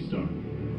we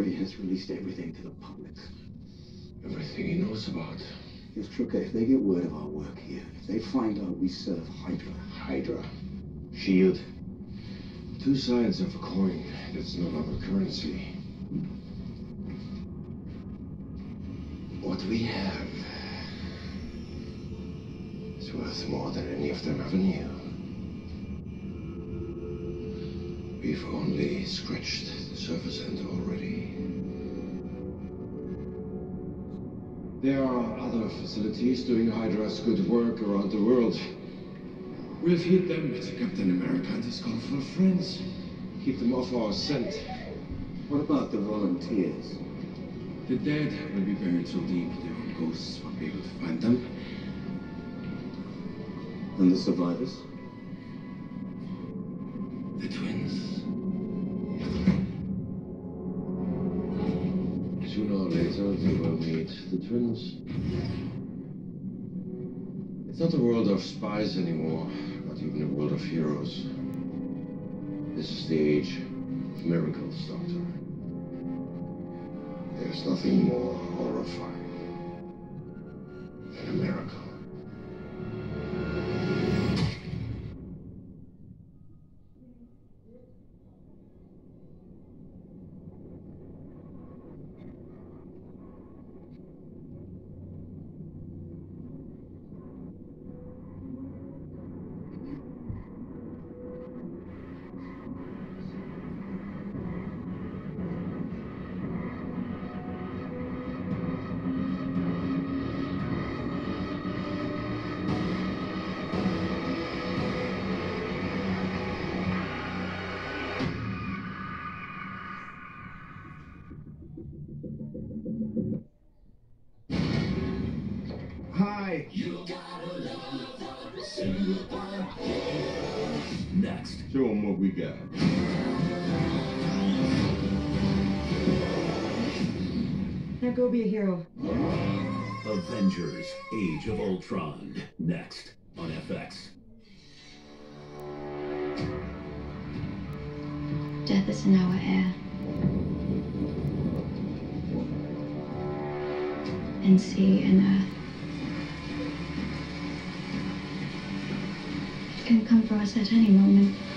Fury has released everything to the public. Everything he knows about. Yes, Strucker, if they get word of our work here, if they find out we serve Hydra, Hydra. Shield. Two sides of a coin that's no longer currency. What we have is worth more than any of them ever knew. We've only scratched surface already. There are other facilities doing Hydra's good work around the world. We'll feed them to Captain America and his colorful friends. Keep them off our scent. what about the volunteers? The dead will be buried so deep their own ghosts won't be able to find them. And the survivors? The twins. Meet the twins. It's not a world of spies anymore, not even a world of heroes. This is the age of miracles, Doctor. There's nothing more horrifying Hi! Next, Show them what we got. Now go be a hero. Avengers Age of Ultron. Next on FX. Death is in our air. And sea and earth. Come for us at any moment.